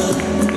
Russell.